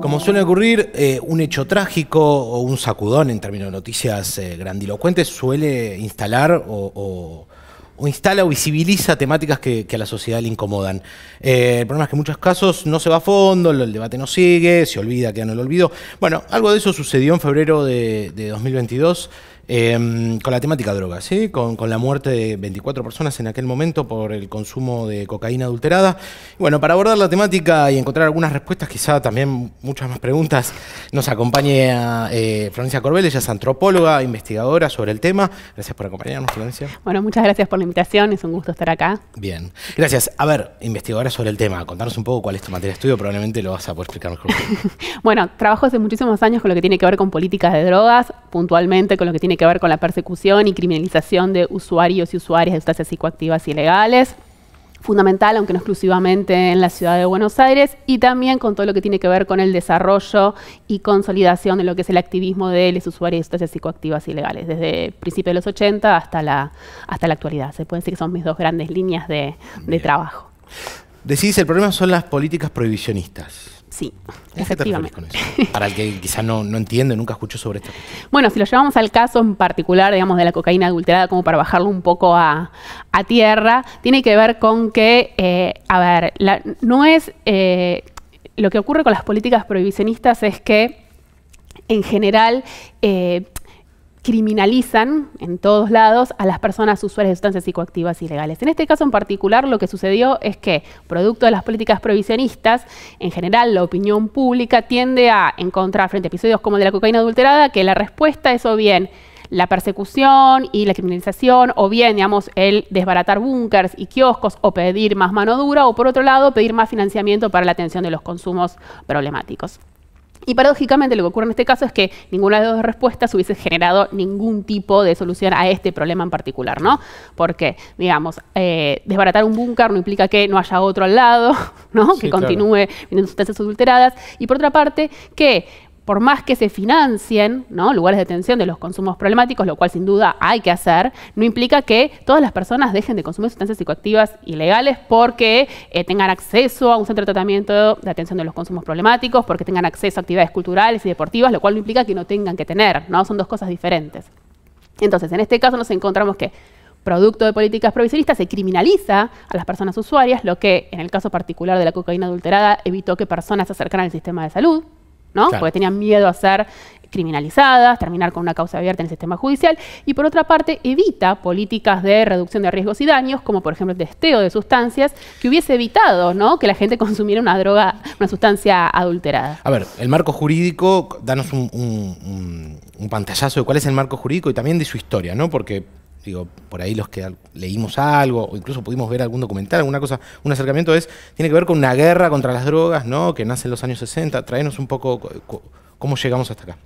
Como suele ocurrir, eh, un hecho trágico o un sacudón en términos de noticias eh, grandilocuentes suele instalar o, instala o visibiliza temáticas que, a la sociedad le incomodan. Eh, el problema es que en muchos casos no se va a fondo, el debate no sigue, se olvida, queda en el olvido. Bueno, algo de eso sucedió en febrero de, de 2022 Em, con la temática drogas, ¿sí? Con, la muerte de 24 personas en aquel momento por el consumo de cocaína adulterada. Bueno, para abordar la temática y encontrar algunas respuestas, quizá también muchas más preguntas, nos acompaña eh, Florencia Corbel, ella es antropóloga, investigadora sobre el tema. Gracias por acompañarnos, Florencia. Bueno, muchas gracias por la invitación, es un gusto estar acá. Bien, gracias. A ver, investigadora sobre el tema, contarnos un poco cuál es tu materia de estudio, probablemente lo vas a poder explicar mejor. bueno, trabajo hace muchísimos años con lo que tiene que ver con políticas de drogas, puntualmente con lo que tiene que que ver con la persecución y criminalización de usuarios y usuarias de sustancias psicoactivas ilegales, fundamental, aunque no exclusivamente en la ciudad de Buenos Aires, y también con todo lo que tiene que ver con el desarrollo y consolidación de lo que es el activismo de los usuarios de sustancias psicoactivas ilegales, desde principios de los 80 hasta la, hasta la actualidad. Se puede decir que son mis dos grandes líneas de, de trabajo. Decís, el problema son las políticas prohibicionistas. Sí, efectivamente. Con eso? Para el que quizá no, no entiende, nunca escuchó sobre esto. Bueno, si lo llevamos al caso en particular, digamos, de la cocaína adulterada, como para bajarlo un poco a, tierra, tiene que ver con que, eh, a ver, no es... Eh, lo que ocurre con las políticas prohibicionistas es que, en general, eh, criminalizan en todos lados a las personas usuarias de sustancias psicoactivas ilegales. En este caso en particular lo que sucedió es que, producto de las políticas prohibicionistas, en general la opinión pública tiende a encontrar frente a episodios como el de la cocaína adulterada que la respuesta es o bien la persecución y la criminalización, o bien, digamos, el desbaratar búnkers y kioscos o pedir más mano dura, o por otro lado, pedir más financiamiento para la atención de los consumos problemáticos. Y paradójicamente lo que ocurre en este caso es que ninguna de las dos respuestas hubiese generado ningún tipo de solución a este problema en particular, ¿no? Porque, digamos, eh, desbaratar un búnker no implica que no haya otro al lado, ¿no? que continúe vendiendo sustancias adulteradas. Y por otra parte, que por más que se financien ¿no? lugares de detención de los consumos problemáticos, lo cual sin duda hay que hacer, no implica que todas las personas dejen de consumir sustancias psicoactivas ilegales porque eh, tengan acceso a un centro de tratamiento de atención de los consumos problemáticos, porque tengan acceso a actividades culturales y deportivas, lo cual no implica que no tengan que tener, ¿no? Son dos cosas diferentes. Entonces, en este caso nos encontramos que producto de políticas provisionistas, se criminaliza a las personas usuarias, lo que en el caso particular de la cocaína adulterada evitó que personas se acercaran al sistema de salud, ¿no? Porque tenían miedo a ser criminalizadas, terminar con una causa abierta en el sistema judicial, y por otra parte evita políticas de reducción de riesgos y daños, como por ejemplo el testeo de sustancias, que hubiese evitado ¿no? que la gente consumiera una droga, una sustancia adulterada. A ver, el marco jurídico, danos un, un pantallazo de cuál es el marco jurídico y también de su historia, ¿no? Porque digo, por ahí los que leímos algo, o incluso pudimos ver algún documental, alguna cosa, un acercamiento es, tiene que ver con una guerra contra las drogas, ¿no? Que nace en los años 60. Traenos un poco cómo llegamos hasta acá.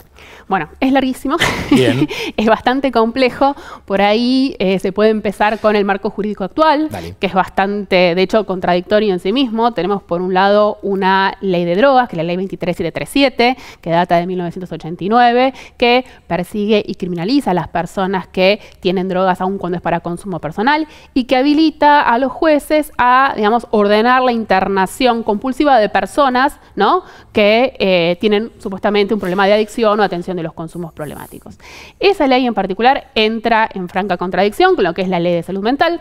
Bueno, es larguísimo, es bastante complejo. Por ahí eh, se puede empezar con el marco jurídico actual, que es bastante, de hecho, contradictorio en sí mismo. Tenemos por un lado una ley de drogas, que es la ley 23737, que data de 1989, que persigue y criminaliza a las personas que tienen drogas aun cuando es para consumo personal y que habilita a los jueces a, digamos, ordenar la internación compulsiva de personas, ¿no? Que eh, tienen supuestamente un problema de adicción o atención de los consumos problemáticos. Esa ley en particular entra en franca contradicción con lo que es la ley de salud mental,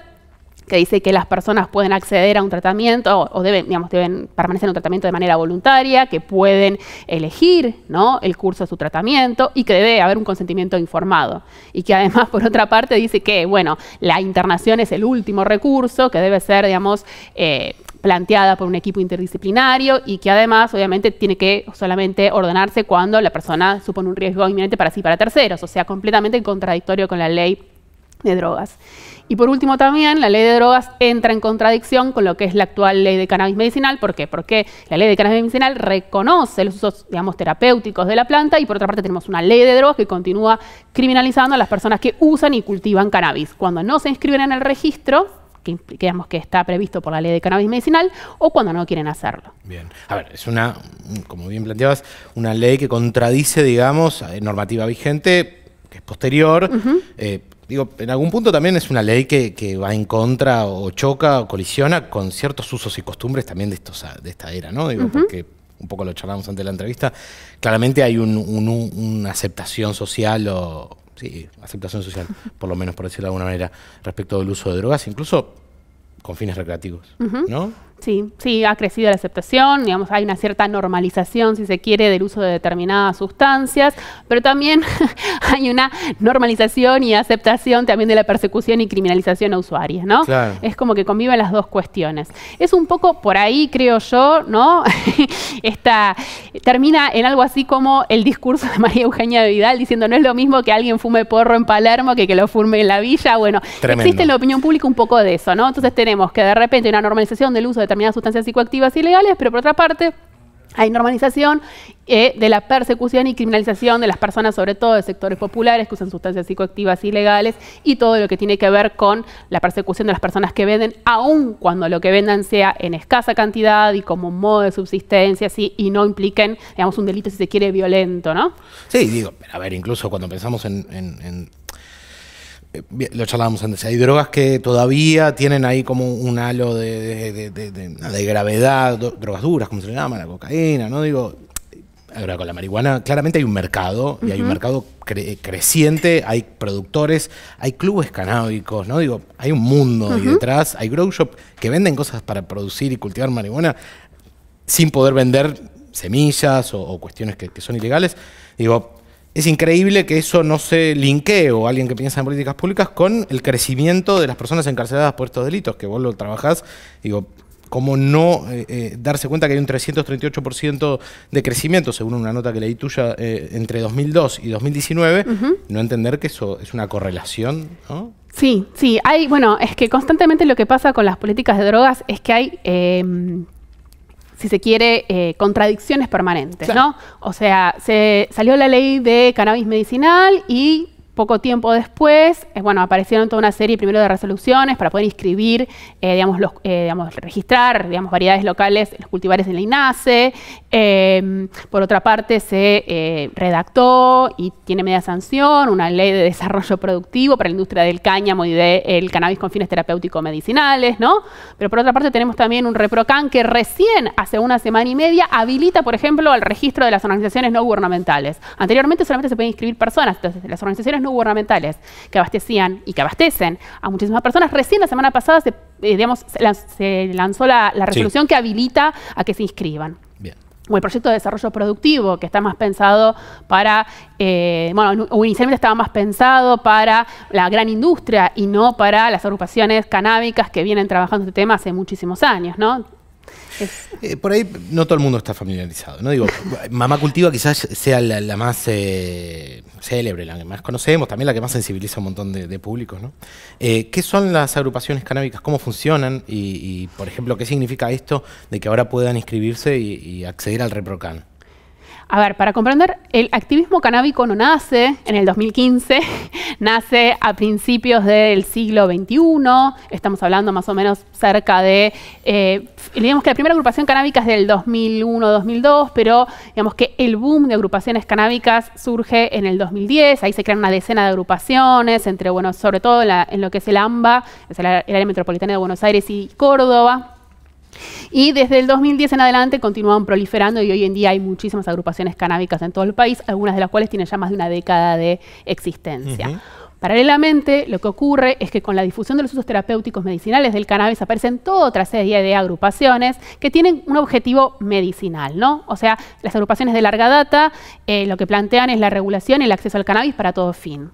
que dice que las personas pueden acceder a un tratamiento o, deben, digamos, deben permanecer en un tratamiento de manera voluntaria, que pueden elegir ¿no? el curso de su tratamiento y que debe haber un consentimiento informado. Y que además, por otra parte, dice que, bueno, la internación es el último recurso, que debe ser, digamos, eh, planteada por un equipo interdisciplinario y que además obviamente tiene que solamente ordenarse cuando la persona supone un riesgo inminente para sí y para terceros, o sea, completamente contradictorio con la ley de drogas. Y por último también, la ley de drogas entra en contradicción con lo que es la actual ley de cannabis medicinal. ¿Por qué? Porque la ley de cannabis medicinal reconoce los usos, digamos, terapéuticos de la planta y por otra parte tenemos una ley de drogas que continúa criminalizando a las personas que usan y cultivan cannabis. Cuando no se inscriben en el registro, que, digamos, que está previsto por la ley de cannabis medicinal o cuando no quieren hacerlo. Bien, a ver, es una, como bien planteabas, una ley que contradice, digamos, normativa vigente, que es posterior. Eh, digo, en algún punto también es una ley que, va en contra o choca o colisiona con ciertos usos y costumbres también de, estos, de esta era, ¿no? Digo, porque un poco lo charlamos antes de la entrevista, claramente hay una aceptación social o sí, aceptación social, por lo menos por decirlo de alguna manera, respecto del uso de drogas, incluso con fines recreativos, ¿no? Sí, sí, ha crecido la aceptación, digamos, hay una cierta normalización, si se quiere, del uso de determinadas sustancias, pero también hay una normalización y aceptación también de la persecución y criminalización a usuarios, ¿no? Es como que conviven las dos cuestiones. Es un poco por ahí, creo yo, ¿no? Esta, termina en algo así como el discurso de María Eugenia de Vidal diciendo no es lo mismo que alguien fume porro en Palermo que que lo fume en la villa. Bueno, existe en la opinión pública un poco de eso, ¿no? Entonces tenemos que de repente una normalización del uso de determinadas sustancias psicoactivas ilegales, pero por otra parte hay normalización eh, de la persecución y criminalización de las personas, sobre todo de sectores populares que usan sustancias psicoactivas ilegales y todo lo que tiene que ver con la persecución de las personas que venden, aun cuando lo que vendan sea en escasa cantidad y como modo de subsistencia, y no impliquen, digamos, un delito, si se quiere, violento, ¿no? Sí, digo, a ver, incluso cuando pensamos en eh, lo charlábamos antes, hay drogas que todavía tienen ahí como un halo de, gravedad, drogas duras, como se le llama, la cocaína, ¿no? Digo, ahora con la marihuana, claramente hay un mercado, y hay un mercado creciente, hay productores, hay clubes canábicos, ¿no? Digo, hay un mundo ahí detrás, hay grow shop que venden cosas para producir y cultivar marihuana sin poder vender semillas o, cuestiones que, que son ilegales. Digo, es increíble que eso no se linkee, o alguien que piensa en políticas públicas, con el crecimiento de las personas encarceladas por estos delitos, que vos lo trabajás, digo, ¿cómo no eh, eh, darse cuenta que hay un 338% de crecimiento, según una nota que leí tuya, eh, entre 2002 y 2019, no entender que eso es una correlación, ¿no? Sí, sí, hay, bueno, es que constantemente lo que pasa con las políticas de drogas es que hay em, si se quiere, eh, contradicciones permanentes, ¿no? O sea, se salió la ley de cannabis medicinal y poco tiempo después, eh, bueno, aparecieron toda una serie primero de resoluciones para poder inscribir, eh, digamos, los, eh, digamos, registrar, digamos, variedades locales, los cultivares en la INASE. Em, por otra parte, se redactó y tiene media sanción una ley de desarrollo productivo para la industria del cáñamo y del cannabis con fines terapéuticos medicinales, ¿no? Pero por otra parte tenemos también un ReproCan que recién, hace una semana y media, habilita, por ejemplo, el registro de las organizaciones no gubernamentales. Anteriormente solamente se pueden inscribir personas, entonces las organizaciones no gubernamentales que abastecían y que abastecen a muchísimas personas. Recién la semana pasada se, eh, se lanzó la, resolución que habilita a que se inscriban. O el proyecto de desarrollo productivo, que está más pensado para, eh, bueno, inicialmente estaba más pensado para la gran industria y no para las agrupaciones canábicas que vienen trabajando este tema hace muchísimos años, ¿no? Eh, por ahí no todo el mundo está familiarizado, ¿no? Digo, Mamá Cultiva quizás sea la, más eh, célebre, la que más conocemos, también la que más sensibiliza a un montón de, públicos, ¿no? Eh, ¿Qué son las agrupaciones canábicas? ¿Cómo funcionan? Y, por ejemplo, ¿qué significa esto de que ahora puedan inscribirse y, y acceder al ReproCan? A ver, para comprender, el activismo canábico no nace en el 2015, nace a principios del siglo XXI, estamos hablando más o menos cerca de, eh, digamos que la primera agrupación canábica es del 2001-2002, pero digamos que el boom de agrupaciones canábicas surge en el 2010, ahí se crean una decena de agrupaciones, entre, bueno, sobre todo en, lo que es el AMBA, es el área metropolitana de Buenos Aires y Córdoba, y desde el 2010 en adelante continúan proliferando y hoy en día hay muchísimas agrupaciones canábicas en todo el país, algunas de las cuales tienen ya más de una década de existencia. Paralelamente, lo que ocurre es que con la difusión de los usos terapéuticos medicinales del cannabis aparecen toda otra serie de agrupaciones que tienen un objetivo medicinal, ¿no? O sea, las agrupaciones de larga data eh, lo que plantean es la regulación y el acceso al cannabis para todo fin.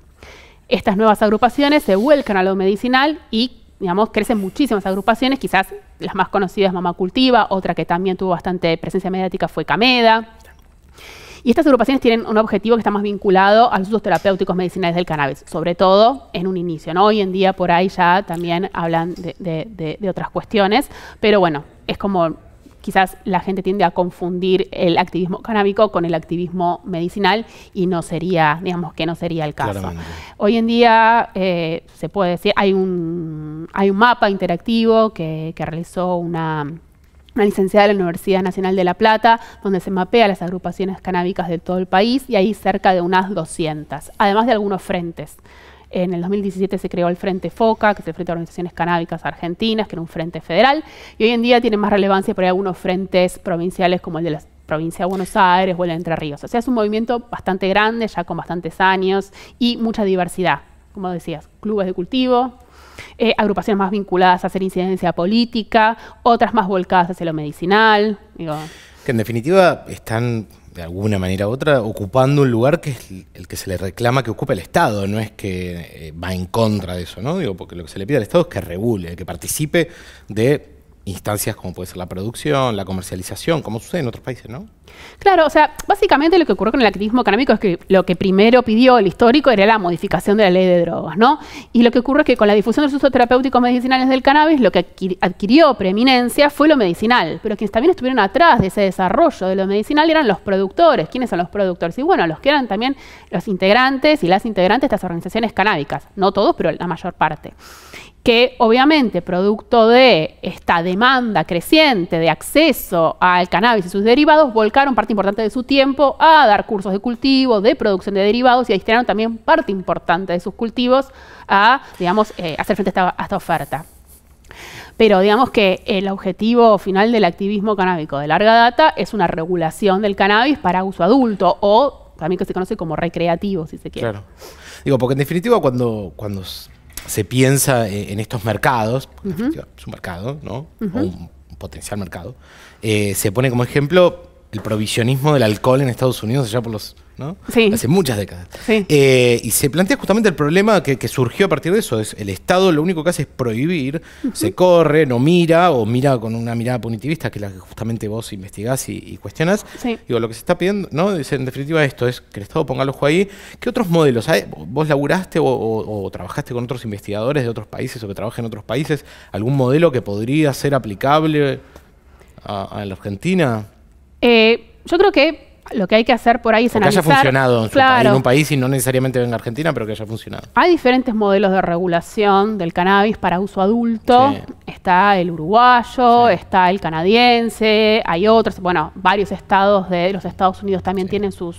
Estas nuevas agrupaciones se vuelcan a lo medicinal y digamos, crecen muchísimas agrupaciones, quizás las más conocidas Mamá Cultiva, otra que también tuvo bastante presencia mediática fue Cameda. Y estas agrupaciones tienen un objetivo que está más vinculado a los usos terapéuticos medicinales del cannabis, sobre todo en un inicio. ¿no? Hoy en día por ahí ya también hablan de, de otras cuestiones, pero bueno, es como quizás la gente tiende a confundir el activismo canábico con el activismo medicinal y no sería, digamos que no sería el caso. Hoy en día eh, se puede decir, hay un, hay un mapa interactivo que, realizó una, una licenciada de la Universidad Nacional de La Plata, donde se mapea las agrupaciones canábicas de todo el país y hay cerca de unas 200, además de algunos frentes. En el 2017 se creó el Frente FOCA, que es el Frente de Organizaciones Canábicas Argentinas, que era un frente federal, y hoy en día tiene más relevancia por algunos frentes provinciales como el de las provincia de Buenos Aires o el Entre Ríos. O sea, es un movimiento bastante grande, ya con bastantes años y mucha diversidad. Como decías, clubes de cultivo, eh, agrupaciones más vinculadas a hacer incidencia política, otras más volcadas hacia lo medicinal. Que en definitiva están de alguna manera u otra ocupando un lugar que es el que se le reclama que ocupe el Estado, no es que eh, va en contra de eso, ¿no? Digo, porque lo que se le pide al Estado es que regule, que participe de instancias como puede ser la producción, la comercialización, como sucede en otros países, ¿no? Claro, o sea, básicamente lo que ocurrió con el activismo canábico es que lo que primero pidió el histórico era la modificación de la ley de drogas, ¿no? Y lo que ocurre es que con la difusión de los usos terapéuticos medicinales del cannabis, lo que adquirió preeminencia fue lo medicinal, pero quienes también estuvieron atrás de ese desarrollo de lo medicinal eran los productores. ¿Quiénes son los productores? Y bueno, los que eran también los integrantes y las integrantes de estas organizaciones canábicas, no todos, pero la mayor parte que obviamente producto de esta demanda creciente de acceso al cannabis y sus derivados, volcaron parte importante de su tiempo a dar cursos de cultivo, de producción de derivados y destinaron también parte importante de sus cultivos a, digamos, eh, hacer frente a esta, oferta. Pero digamos que el objetivo final del activismo canábico de larga data es una regulación del cannabis para uso adulto o también que se conoce como recreativo, si se quiere. Claro. Digo, porque en definitiva cuando, cuando se piensa en estos mercados, es un mercado, ¿no? O un potencial mercado, eh, se pone como ejemplo el provisionismo del alcohol en Estados Unidos allá por los Hace muchas décadas. Eh, y se plantea justamente el problema que, surgió a partir de eso. Es el Estado lo único que hace es prohibir, se corre, no mira, o mira con una mirada punitivista, que es la que justamente vos investigás y, y cuestionás. Digo, lo que se está pidiendo, ¿no? en definitiva esto, es que el Estado ponga el ojo ahí. ¿Qué otros modelos? ¿Vos laburaste o, trabajaste con otros investigadores de otros países o que trabajan en otros países? ¿Algún modelo que podría ser aplicable a, la Argentina? Eh, yo creo que lo que hay que hacer por ahí es analizar. Que haya funcionado en, un país y no necesariamente en Argentina, pero que haya funcionado. Hay diferentes modelos de regulación del cannabis para uso adulto. Está el uruguayo, está el canadiense, hay otros, bueno, varios estados de los Estados Unidos también tienen sus,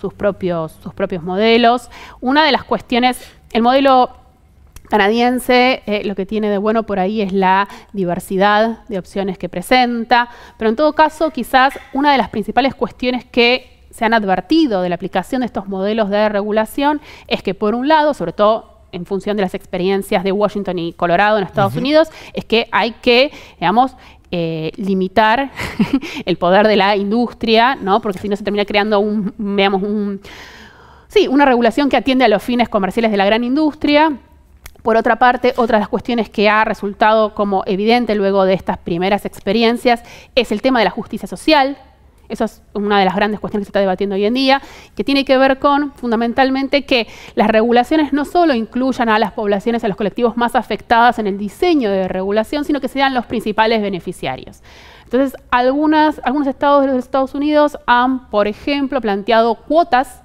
sus, propios, sus propios modelos. Una de las cuestiones, el modelo canadiense eh, lo que tiene de bueno por ahí es la diversidad de opciones que presenta, pero en todo caso quizás una de las principales cuestiones que se han advertido de la aplicación de estos modelos de regulación es que por un lado, sobre todo en función de las experiencias de Washington y Colorado en Estados Unidos, es que hay que, digamos, eh, limitar el poder de la industria, ¿no? Porque si no se termina creando un, veamos, un, sí, una regulación que atiende a los fines comerciales de la gran industria por otra parte, otra de las cuestiones que ha resultado como evidente luego de estas primeras experiencias es el tema de la justicia social. Esa es una de las grandes cuestiones que se está debatiendo hoy en día, que tiene que ver con, fundamentalmente, que las regulaciones no solo incluyan a las poblaciones, a los colectivos más afectadas en el diseño de regulación, sino que sean los principales beneficiarios. Entonces, algunos estados de los Estados Unidos han, por ejemplo, planteado cuotas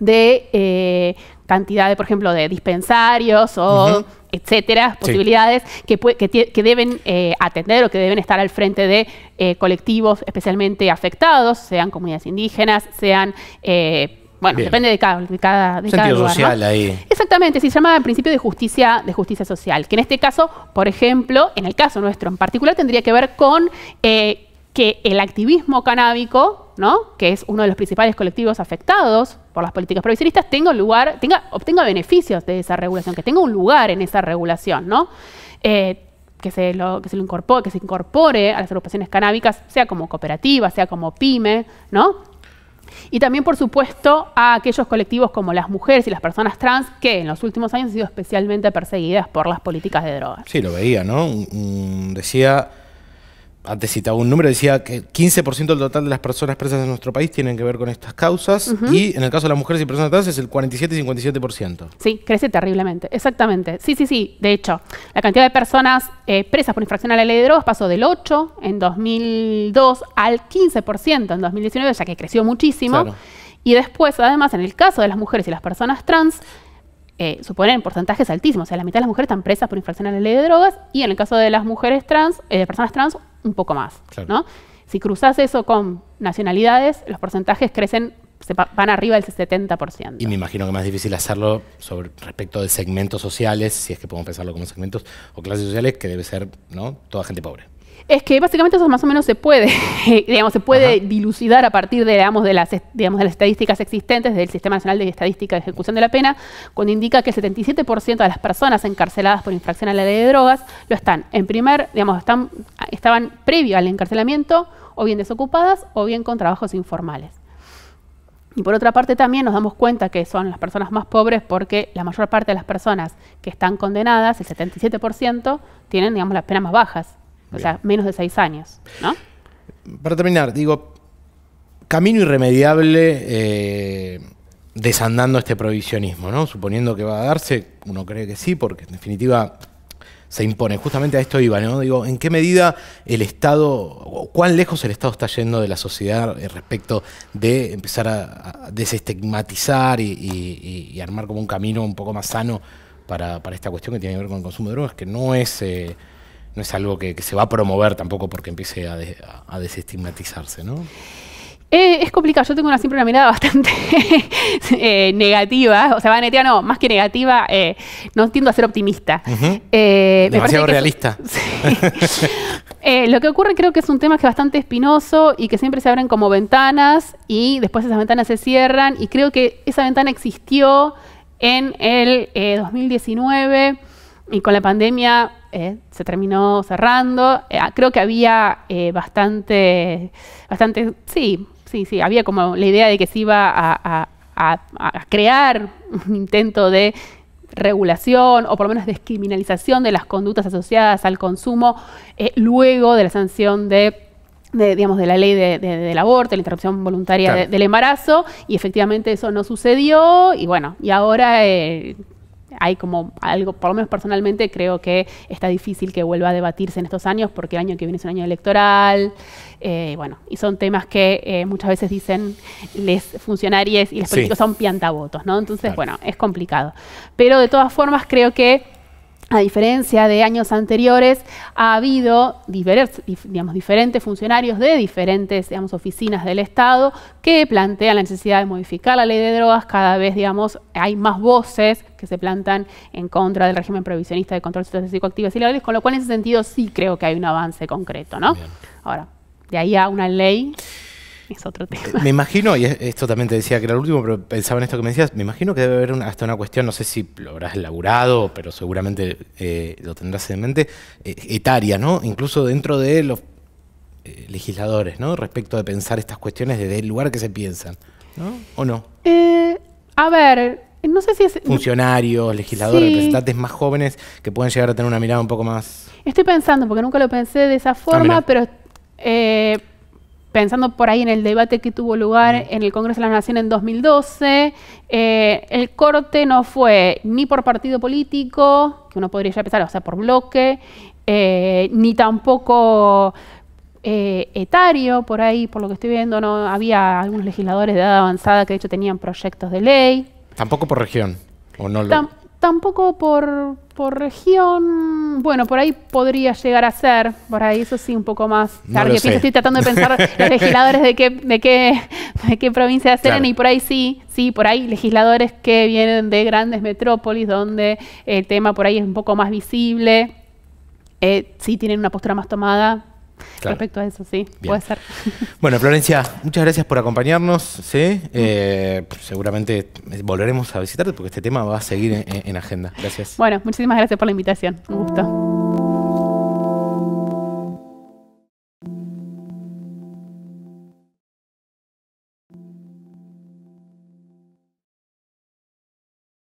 de eh, cantidad de, por ejemplo, de dispensarios o etcétera, posibilidades que, que, deben eh, atender o que deben estar al frente de eh, colectivos especialmente afectados, sean comunidades indígenas, sean eh, bueno, depende de cada, de cada, de Sentido social ahí. Exactamente, se llama el principio de justicia, de justicia social, que en este caso, por ejemplo, en el caso nuestro en particular, tendría que ver con que el activismo canábico, ¿no? que es uno de los principales colectivos afectados por las políticas provisionistas, tenga lugar, tenga, obtenga beneficios de esa regulación, que tenga un lugar en esa regulación, ¿no? Eh, que se lo, que se lo incorpore, que se incorpore a las agrupaciones canábicas, sea como cooperativa, sea como pyme, ¿no? Y también, por supuesto, a aquellos colectivos como las mujeres y las personas trans que en los últimos años han sido especialmente perseguidas por las políticas de drogas. Sí, lo veía, ¿no? decía antes citaba un número, decía que 15% del total de las personas presas en nuestro país tienen que ver con estas causas y en el caso de las mujeres y personas trans es el 47 y 57%. Sí, crece terriblemente, exactamente. Sí, sí, sí. De hecho, la cantidad de personas eh, presas por infracción a la ley de drogas pasó del 8 en 2002 al 15% en 2019, ya que creció muchísimo. Y después, además, en el caso de las mujeres y las personas trans, eh, suponen porcentajes altísimos. O sea, la mitad de las mujeres están presas por infracción a la ley de drogas y en el caso de las mujeres trans, eh, de personas trans, un poco más. ¿no? Si cruzas eso con nacionalidades, los porcentajes crecen, se van arriba del 70%. Y me imagino que más difícil hacerlo sobre respecto de segmentos sociales, si es que podemos pensarlo como segmentos, o clases sociales, que debe ser ¿no? toda gente pobre. Es que básicamente eso más o menos se puede, digamos, se puede dilucidar a partir de, digamos, de, las, digamos, de las estadísticas existentes del Sistema Nacional de Estadística de Ejecución de la Pena, cuando indica que el 77% de las personas encarceladas por infracción a la ley de drogas lo están, en primer, digamos, están, estaban previo al encarcelamiento, o bien desocupadas, o bien con trabajos informales. Y por otra parte también nos damos cuenta que son las personas más pobres porque la mayor parte de las personas que están condenadas, el 77%, tienen, digamos, las penas más bajas o sea, menos de seis años, ¿no? Para terminar, digo, camino irremediable eh, desandando este provisionismo, ¿no? Suponiendo que va a darse, uno cree que sí, porque en definitiva se impone. Justamente a esto iba, ¿no? Digo, ¿en qué medida el Estado, o cuán lejos el Estado está yendo de la sociedad eh, respecto de empezar a, desestigmatizar y, armar como un camino un poco más sano para, esta cuestión que tiene que ver con el consumo de drogas, que no es... Eh, no es algo que, se va a promover tampoco porque empiece a, desestigmatizarse, ¿no? Eh, es complicado, yo tengo una, siempre una mirada bastante eh, negativa, o sea, negativa no, más que negativa, eh, no tiendo a ser optimista. Demasiado realista. lo que ocurre creo que es un tema que es bastante espinoso y que siempre se abren como ventanas y después esas ventanas se cierran y creo que esa ventana existió en el 2019 y con la pandemia eh, se terminó cerrando. Eh, ah, creo que había eh, bastante, bastante, sí, sí, sí, había como la idea de que se iba a, crear un intento de regulación o por lo menos descriminalización de las conductas asociadas al consumo luego de la sanción de digamos, de la ley del aborto, la interrupción voluntaria del embarazo, y efectivamente eso no sucedió, y bueno, y ahora hay como algo, por lo menos personalmente creo que está difícil que vuelva a debatirse en estos años porque el año que viene es un año electoral, eh, bueno, y son temas que eh, muchas veces dicen los funcionarios y los políticos son piantavotos, ¿no? Entonces, bueno, es complicado. Pero de todas formas creo que a diferencia de años anteriores, ha habido digamos, diferentes funcionarios de diferentes digamos, oficinas del Estado que plantean la necesidad de modificar la ley de drogas. Cada vez digamos, hay más voces que se plantan en contra del régimen provisionista de control de sustancias psicoactivas y legales, con lo cual en ese sentido sí creo que hay un avance concreto. ¿no? Ahora, de ahí a una ley es otro tema. Me imagino, y esto también te decía que era el último, pero pensaba en esto que me decías, me imagino que debe haber hasta una cuestión, no sé si lo habrás elaborado, pero seguramente eh, lo tendrás en mente, eh, etaria, ¿no? Incluso dentro de los eh, legisladores, ¿no? Respecto de pensar estas cuestiones desde el lugar que se piensan, ¿no? ¿O no? a ver, no sé si es... Funcionarios, legisladores, representantes más jóvenes que pueden llegar a tener una mirada un poco más... Estoy pensando, porque nunca lo pensé de esa forma, ah, pero pensando por ahí en el debate que tuvo lugar en el Congreso de la Nación en 2012, eh, el corte no fue ni por partido político, que uno podría ya pensar, o sea, por bloque, eh, ni tampoco eh, etario, por ahí, por lo que estoy viendo, no había algunos legisladores de edad avanzada que de hecho tenían proyectos de ley. Tampoco por región, o no Tampoco por, región, bueno, por ahí podría llegar a ser, por ahí eso sí un poco más. que estoy tratando de pensar los legisladores de qué, de qué, de qué provincia serán y por ahí sí, sí, por ahí legisladores que vienen de grandes metrópolis donde el tema por ahí es un poco más visible, eh, sí tienen una postura más tomada, Respecto a eso, sí, puede ser. Bueno, Florencia, muchas gracias por acompañarnos. ¿sí? Eh, seguramente volveremos a visitarte porque este tema va a seguir en, en agenda. Gracias. Bueno, muchísimas gracias por la invitación. Un gusto.